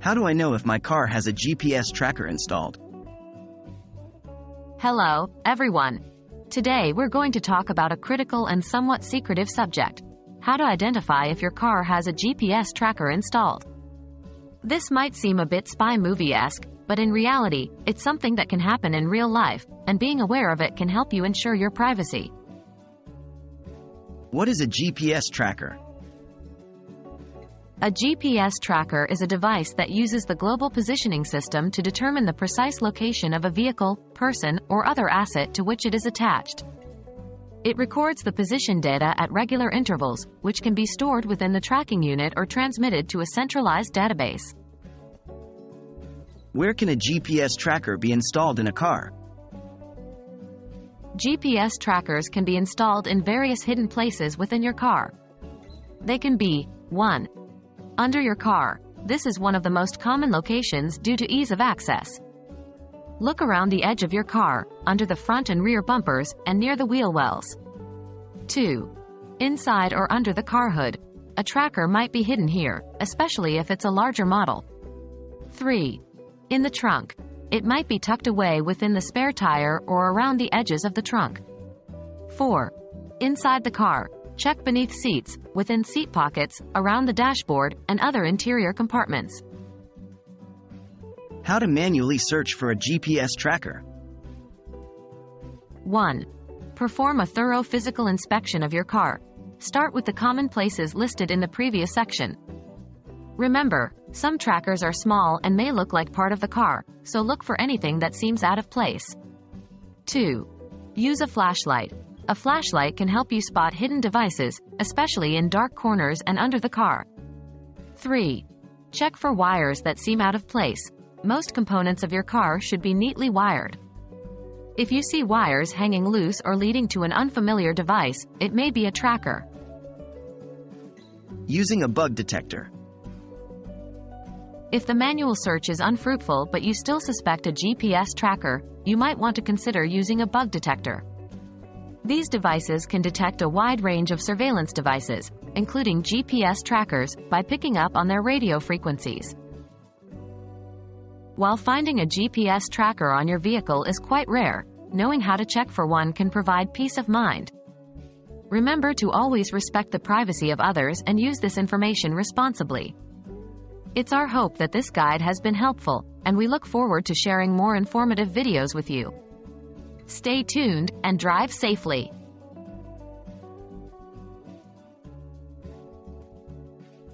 How do I know if my car has a GPS tracker installed? Hello, everyone. Today we're going to talk about a critical and somewhat secretive subject. How to identify if your car has a GPS tracker installed. This might seem a bit spy movie-esque, but in reality, it's something that can happen in real life, and being aware of it can help you ensure your privacy. What is a GPS tracker? A GPS tracker is a device that uses the global positioning system to determine the precise location of a vehicle, person, or other asset to which it is attached. It records the position data at regular intervals, which can be stored within the tracking unit or transmitted to a centralized database. Where can a GPS tracker be installed in a car? GPS trackers can be installed in various hidden places within your car. They can be 1. Under your car. This is one of the most common locations due to ease of access. Look around the edge of your car, under the front and rear bumpers, and near the wheel wells. 2. Inside or under the car hood. A tracker might be hidden here, especially if it's a larger model. 3. In the trunk. It might be tucked away within the spare tire or around the edges of the trunk. 4. Inside the car. Check beneath seats, within seat pockets, around the dashboard, and other interior compartments. How to manually search for a GPS tracker? 1. Perform a thorough physical inspection of your car. Start with the common places listed in the previous section. Remember, some trackers are small and may look like part of the car, so look for anything that seems out of place. 2. Use a flashlight. A flashlight can help you spot hidden devices, especially in dark corners and under the car. 3. Check for wires that seem out of place. Most components of your car should be neatly wired. If you see wires hanging loose or leading to an unfamiliar device, it may be a tracker. Using a bug detector. If the manual search is unfruitful but you still suspect a GPS tracker, you might want to consider using a bug detector. These devices can detect a wide range of surveillance devices, including GPS trackers, by picking up on their radio frequencies. While finding a GPS tracker on your vehicle is quite rare, knowing how to check for one can provide peace of mind. Remember to always respect the privacy of others and use this information responsibly. It's our hope that this guide has been helpful, and we look forward to sharing more informative videos with you. Stay tuned and drive safely.